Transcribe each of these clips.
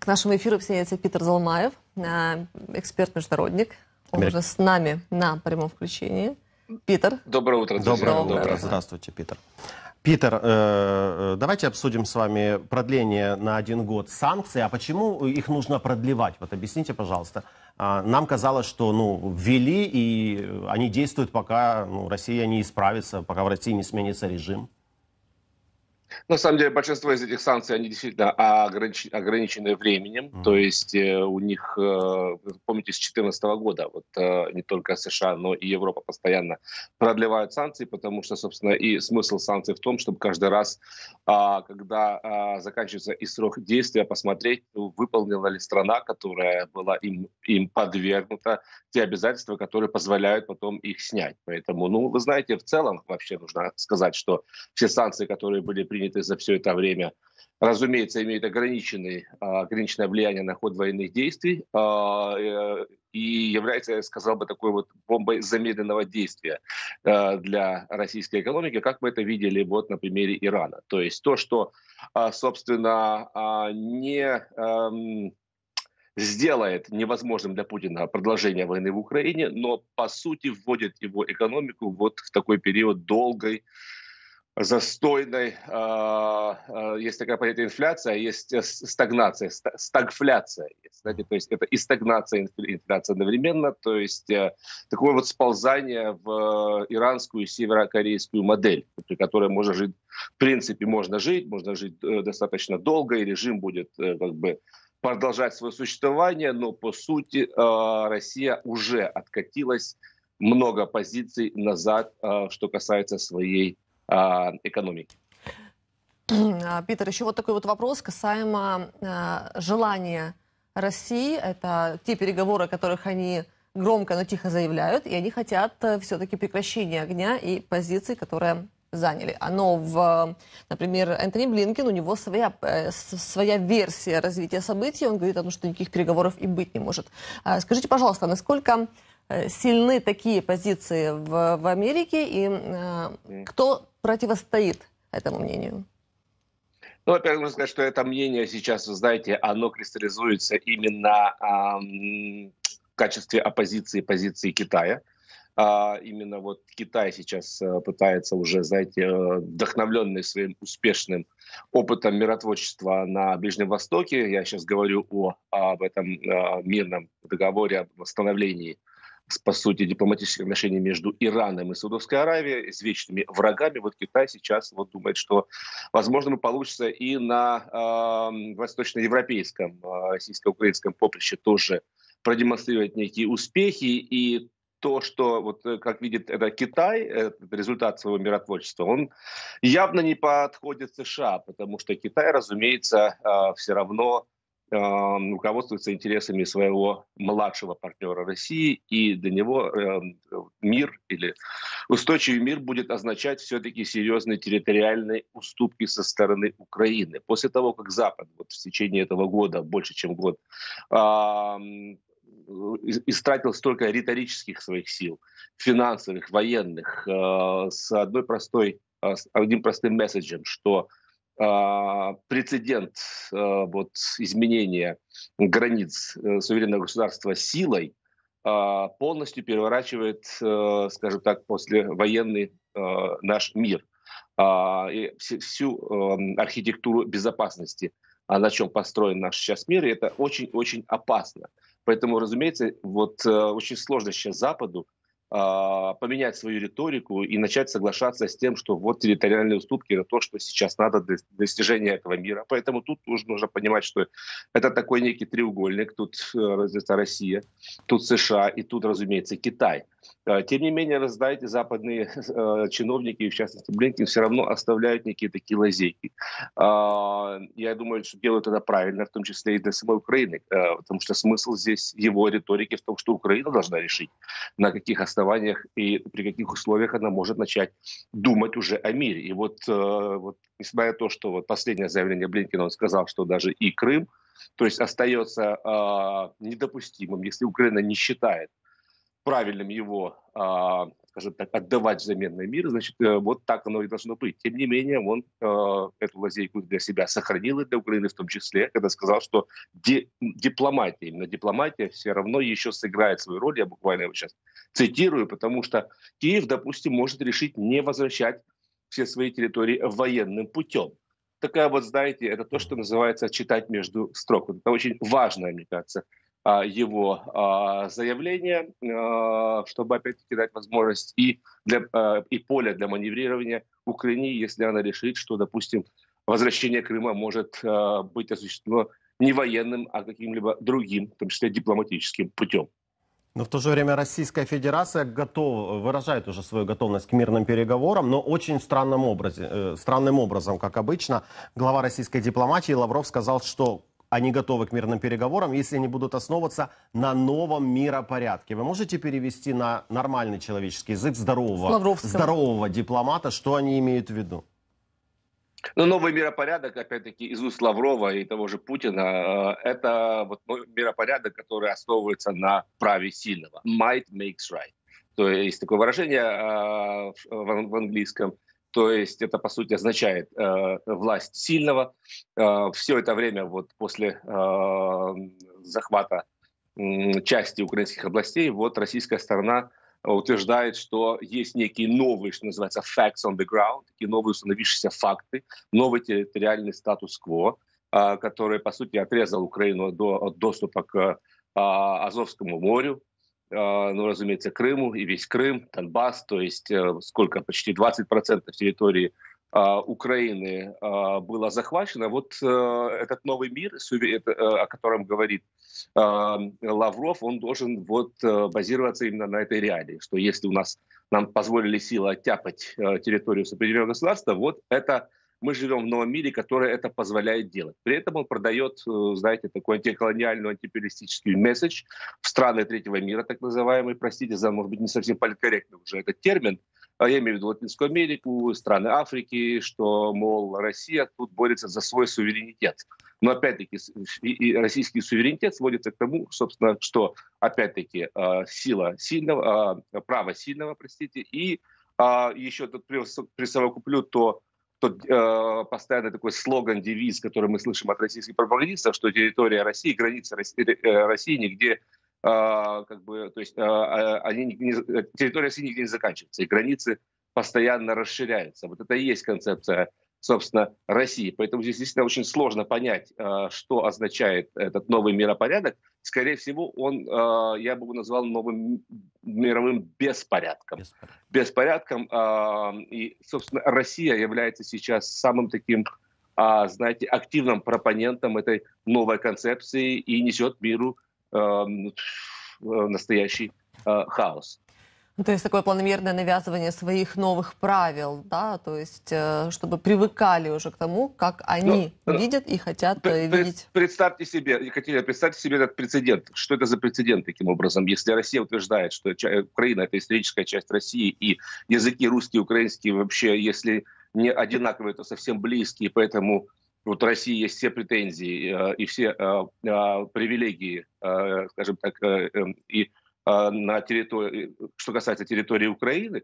К нашему эфиру присоединяется Питер Залмаев, э, эксперт-международник. Он уже с нами на прямом включении. Питер. Доброе утро, друзья. Доброе, Доброе утро. Здравствуйте, Питер. Питер, э, э, давайте обсудим с вами продление на один год санкций. А почему их нужно продлевать? Вот объясните, пожалуйста. А, нам казалось, что ну, ввели, и они действуют, пока ну, Россия не исправится, пока в России не сменится режим. На самом деле большинство из этих санкций, они действительно огранич... ограничены временем. Mm-hmm. То есть э, у них, э, помните, с 2014 года вот э, не только США, но и Европа постоянно продлевают санкции, потому что, собственно, и смысл санкций в том, чтобы каждый раз, э, когда э, заканчивается и срок действия, посмотреть, выполнила ли страна, которая была им, им подвергнута, те обязательства, которые позволяют потом их снять. Поэтому, ну, вы знаете, в целом вообще нужно сказать, что все санкции, которые были приняты приняты за все это время, разумеется, имеют ограниченный, а, ограниченное влияние на ход военных действий а, э, и является, я сказал бы, такой вот бомбой замедленного действия а, для российской экономики, как мы это видели вот на примере Ирана. То есть то, что, собственно, не сделает невозможным для Путина продолжение войны в Украине, но по сути вводит его экономику вот в такой период долгой застойной, а, а, есть такая понятие инфляция, есть э, стагнация, стагфляция. Знаете, то есть это и стагнация, и инфляция одновременно, то есть э, такое вот сползание в иранскую и северокорейскую модель, при которой можно жить, в принципе, можно жить, можно жить э, достаточно долго, и режим будет как бы продолжать свое существование, но по сути Россия уже откатилась много позиций назад, что касается своей экономики. А, Питер, еще вот такой вот вопрос касаемо а, желания России. Это те переговоры, о которых они громко, но тихо заявляют, и они хотят э, все-таки прекращения огня и позиций, которые заняли. Оно в, например, Энтони Блинкен, у него своя, э, своя версия развития событий. Он говорит о том, что никаких переговоров и быть не может. Скажите, пожалуйста, насколько э, сильны такие позиции в, в Америке и кто противостоит этому мнению? Ну, во-первых, нужно сказать, что это мнение сейчас, вы знаете, оно кристаллизуется именно эм, в качестве оппозиции позиции Китая. А, именно вот Китай сейчас а, пытается уже, знаете, э, вдохновленный своим успешным опытом миротворчества на Ближнем Востоке, я сейчас говорю о, об этом а, мирном договоре об восстановлении по сути, дипломатических отношений между Ираном и Саудовской Аравией с вечными врагами. Вот Китай сейчас вот думает, что, возможно, получится и на э, восточноевропейском, э, российско-украинском поприще тоже продемонстрировать некие успехи. И то, что, вот, э, как видит это Китай, это результат своего миротворчества, он явно не подходит США, потому что Китай, разумеется, э, все равно руководствуется интересами своего младшего партнера России, и для него эм, мир или устойчивый мир будет означать все-таки серьезные территориальные уступки со стороны Украины. После того, как Запад вот в течение этого года, больше чем год, истратил столько риторических своих сил, финансовых, военных, э, с одной простой, э, одним простым месседжем, что прецедент а, вот, изменения границ э, суверенного государства силой а, полностью переворачивает, э, скажем так, послевоенный наш мир и всю эм, архитектуру безопасности, на чем построен наш сейчас мир, и это очень-очень опасно. Поэтому, разумеется, вот э, очень сложно сейчас Западу а, поменять свою риторику и начать соглашаться с тем, что вот территориальные уступки – это то, что сейчас надо для достижения этого мира. Поэтому тут тоже нужно понимать, что это такой некий треугольник. Тут э, Россия, тут США и тут, разумеется, Китай – тем не менее, знаете, западные э, чиновники, в частности Блинкин, все равно оставляют некие такие лазейки. Э, я думаю, что делают это правильно, в том числе и для самой Украины, э, потому что смысл здесь его риторики в том, что Украина должна решить, на каких основаниях и при каких условиях она может начать думать уже о мире. И вот, э, вот несмотря на то, что вот последнее заявление Блинкина, он сказал, что даже и Крым, то есть остается э, недопустимым, если Украина не считает правильным его а, скажем так, отдавать взамен на мир, значит, э, вот так оно и должно быть. Тем не менее, он э, эту лазейку для себя сохранил и для Украины в том числе, когда сказал, что ди, дипломатия, именно дипломатия все равно еще сыграет свою роль, я буквально его сейчас цитирую, потому что Киев, допустим, может решить не возвращать все свои территории военным путем. Такая вот, знаете, это то, что называется читать между строк. Это очень важное, мне кажется, его а, заявление, а, чтобы опять-таки дать возможность и, для, и поле для маневрирования Украине, если она решит, что, допустим, возвращение Крыма может быть осуществлено не военным, а каким-либо другим, в том числе дипломатическим путем. Но в то же время Российская Федерация готов, выражает уже свою готовность к мирным переговорам, но очень в странном образе, э, странным образом, как обычно. Глава российской дипломатии Лавров сказал, что они готовы к мирным переговорам, если они будут основываться на новом миропорядке. Вы можете перевести на нормальный человеческий язык здорового, здорового дипломата, что они имеют в виду? Ну, новый миропорядок, опять-таки, из уст Лаврова и того же Путина, э, это вот миропорядок, который основывается на праве сильного. Might makes right. То есть такое выражение э, в английском. То есть это, по сути, означает э, власть сильного. Все это время, вот после захвата части украинских областей, вот российская сторона утверждает, что есть некие новые, что называется, facts on the ground, такие новые установившиеся факты, новый территориальный статус-кво, а, который, по сути, отрезал Украину до, от доступа к а, Азовскому морю, ну, разумеется, Крыму и весь Крым, Донбасс, то есть э, сколько, почти 20% территории Украины было захвачено. Вот э, этот новый мир, э, о котором говорит Лавров, он должен вот базироваться именно на этой реалии, что если у нас нам позволили силы оттяпать территорию сопредельного государства, вот это мы живем в новом мире, который это позволяет делать. При этом он продает, знаете, такой антиколониальный, антиперистический месседж в страны третьего мира, так называемый, простите за, может быть, не совсем политкорректный уже этот термин, а я имею в виду Латинскую Америку, страны Африки, что, мол, Россия тут борется за свой суверенитет. Но опять-таки российский суверенитет сводится к тому, собственно, что опять-таки а, сила сильного, а, право сильного, простите, и а, еще тут присовокуплю то, тот э, постоянный такой слоган, девиз, который мы слышим от российских пропагандистов, что территория России, граница России, э, России нигде а, как бы, то есть а, а, они не, территория России нигде не заканчивается, и границы постоянно расширяются. Вот это и есть концепция, собственно, России. Поэтому здесь действительно очень сложно понять, что означает этот новый миропорядок. Скорее всего, он, я бы его назвал новым мировым беспорядком. Беспорядком. И, собственно, Россия является сейчас самым таким знаете, активным пропонентом этой новой концепции и несет миру настоящий э, хаос. Ну, то есть такое планомерное навязывание своих новых правил, да, то есть э, чтобы привыкали уже к тому, как они ну, видят и хотят э, пред, видеть. Представьте себе, Екатерина, представьте себе этот прецедент. Что это за прецедент таким образом? Если Россия утверждает, что Украина это историческая часть России, и языки русский украинский вообще, если не одинаковые, то совсем близкие, поэтому вот России есть все претензии э, и все э, э, привилегии, скажем так, эм, и на территории, что касается территории Украины,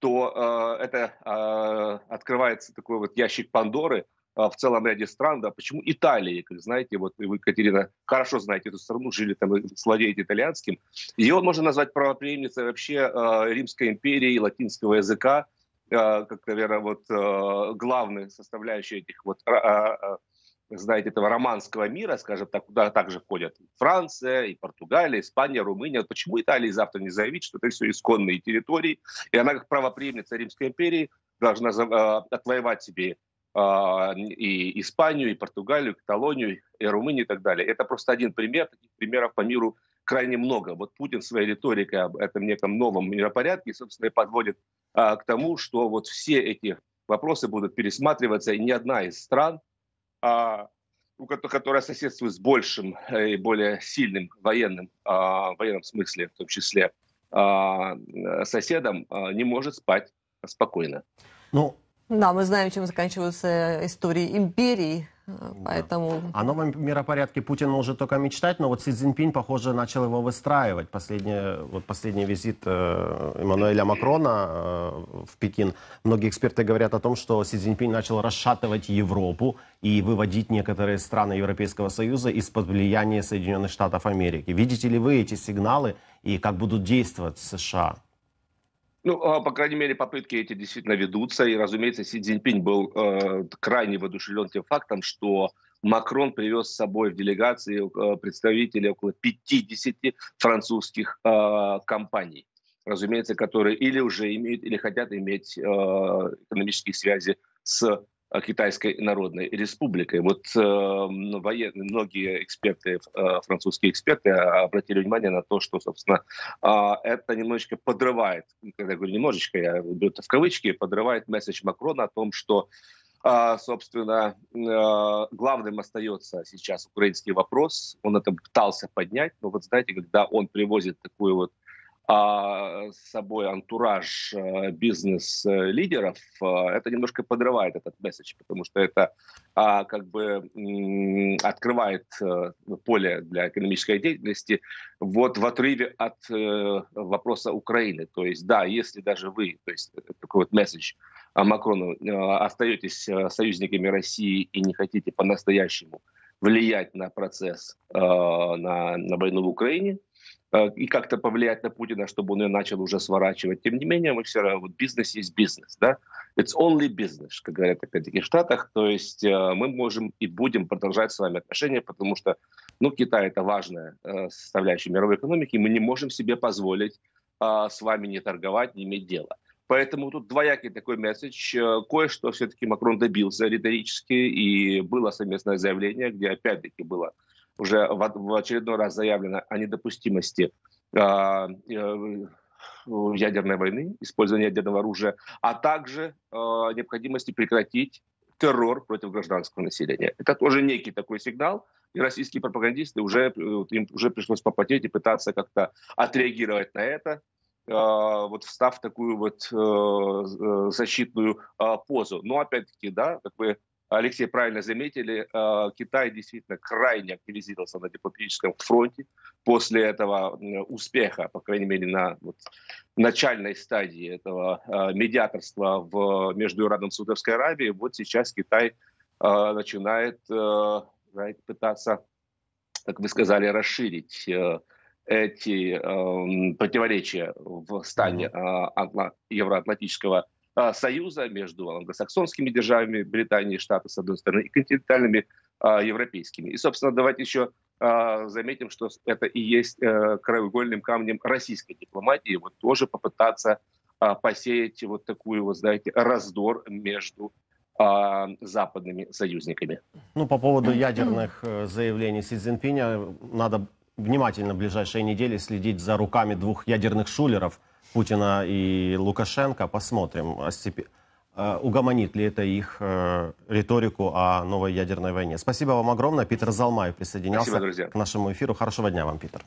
то это открывается такой вот ящик Пандоры в целом ряде стран. Да, почему Италии, как знаете, вот вы, Катерина, хорошо знаете эту страну, жили там и владеете итальянским. Ее можно назвать правоприемницей вообще Римской империи, латинского языка, Э, как, наверное, вот э, главной составляющей этих вот а, знаете, этого романского мира, скажем так, куда также входят Франция, и Португалия, Испания, Румыния. Почему Италия завтра не заявить, что это все исконные территории, и она как правоприемница Римской империи должна э, отвоевать себе и Испанию, и Португалию, и Каталонию, и Румынию и так далее. Это просто один пример, таких примеров по миру крайне много. Вот Путин своей риторикой об этом неком новом миропорядке, собственно, и подводит а, к тому, что вот все эти вопросы будут пересматриваться, и ни одна из стран, а, которая соседствует с большим э, и более сильным военным, а, в военном смысле, в том числе, а, соседом, а, не может спать спокойно. Ну, да, мы знаем, чем заканчиваются истории империй Поэтому... О новом миропорядке Путин может только мечтать, но вот Си Цзиньпинь, похоже, начал его выстраивать. Последний, вот последний визит э, Эммануэля Макрона э, в Пекин. Многие эксперты говорят о том, что Си Цзиньпинь начал расшатывать Европу и выводить некоторые страны Европейского Союза из-под влияния Соединенных Штатов Америки. Видите ли вы эти сигналы и как будут действовать США? Ну, а, по крайней мере, попытки эти действительно ведутся. И, разумеется, Си Цзиньпинь был э, крайне воодушевлен тем фактом, что Макрон привез с собой в делегации э, представителей около 50 французских э, компаний, разумеется, которые или уже имеют, или хотят иметь э, экономические связи с Китайской Народной Республикой. Вот э, военные, многие эксперты, э, французские эксперты обратили внимание на то, что, собственно, э, это немножечко подрывает, когда я говорю немножечко, я беру это в кавычки, подрывает месседж Макрона о том, что э, собственно, э, главным остается сейчас украинский вопрос. Он это пытался поднять, но вот знаете, когда он привозит такую вот а, с собой антураж э, бизнес-лидеров, э, это немножко подрывает этот месседж, потому что это а, как бы открывает э, поле для экономической деятельности вот в отрыве от вопроса Украины. То есть, да, если даже вы, то есть такой вот месседж Макрону, остаетесь союзниками России и не хотите по-настоящему влиять на процесс, на, на войну в Украине, Э, и как-то повлиять на Путина, чтобы он ее начал уже сворачивать. Тем не менее, мы все равно, вот бизнес есть бизнес, да? It's only business, как говорят опять-таки в Штатах. То есть э, мы можем и будем продолжать с вами отношения, потому что, ну, Китай это важная э, составляющая мировой экономики, и мы не можем себе позволить с вами не торговать, не иметь дела. Поэтому тут двоякий такой месседж. Кое-что все-таки Макрон добился риторически, и было совместное заявление, где опять-таки было уже в, очередной раз заявлено о недопустимости а, э, ядерной войны, использования ядерного оружия, а также э, необходимости прекратить террор против гражданского населения. Это тоже некий такой сигнал, и российские пропагандисты уже, им уже пришлось попотеть и пытаться как-то отреагировать на это, э, вот встав в такую вот э, защитную э, позу. Но опять-таки, да, как вы Алексей правильно заметили, э, Китай действительно крайне активизировался на дипломатическом фронте после этого успеха, по крайней мере, на вот, начальной стадии этого э, медиаторства в, между Ираном и Саудовской Аравией. Вот сейчас Китай э, начинает пытаться, как вы сказали, расширить эти противоречия в стане евроатлантического а, союза между англосаксонскими державами, Британией, Штаты, с одной стороны, и континентальными а, европейскими. И, собственно, давайте еще а, заметим, что это и есть э, краеугольным камнем российской дипломатии, вот тоже попытаться посеять вот такую, вот, знаете, раздор между западными союзниками. Ну, по поводу ядерных э, заявлений Си Цзиньпиня, надо внимательно в ближайшие недели следить за руками двух ядерных шулеров – Путина и Лукашенко. Посмотрим, э, угомонит ли это их э, риторику о новой ядерной войне. Спасибо вам огромное. Питер Залмаев присоединялся Спасибо, к нашему эфиру. Хорошего дня вам, Питер.